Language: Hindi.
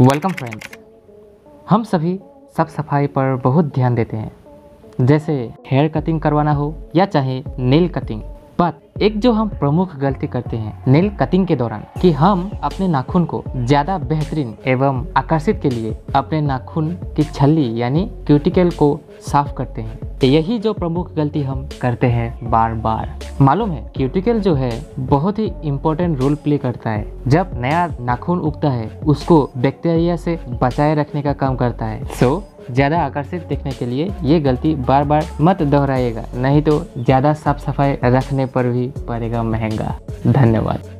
वेलकम फ्रेंड्स हम सभी साफ़ सफ़ाई पर बहुत ध्यान देते हैं। जैसे हेयर कटिंग करवाना हो या चाहे नेल कटिंग पर एक जो हम प्रमुख गलती करते हैं नेल कटिंग के दौरान, कि हम अपने नाखून को ज़्यादा बेहतरीन एवं आकर्षित के लिए अपने नाखून की छल्ली यानी क्यूटिकल को साफ़ करते हैं। यही जो प्रमुख गलती हम करते हैं बार बार मालूम है क्यूटिकल जो है बहुत ही इम्पोर्टेंट रोल प्ले करता है। जब नया नाखून उगता है उसको बैक्टीरिया से बचाए रखने का काम करता है। सो so, ज़्यादा आकर्षित देखने के लिए ये गलती बार बार मत दोहराइएगा नहीं तो ज़्यादा साफ़ सफ़ाई रखने पर भी पड़ेगा महँगा। धन्यवाद।